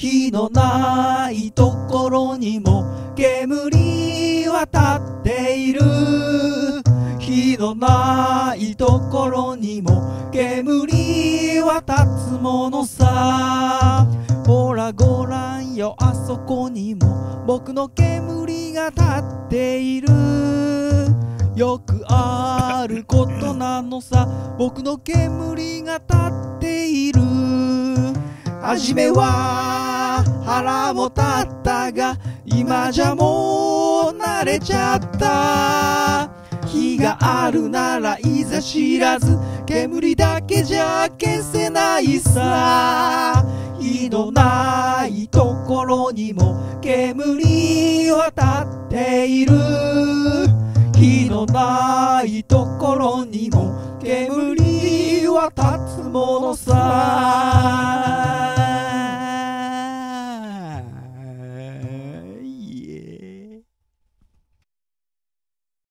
火のないところにも煙は立っている。火のないところにも煙は立つものさ。ほらごらんよあそこにも僕の煙が立っている。よくあることなのさ。僕の煙が立っている。初めは腹も立ったが今じゃもう慣れちゃった。火があるならいざ知らず煙だけじゃ消せないさ。火のないところにも煙は立っている。火のないところにも煙は立つものさ。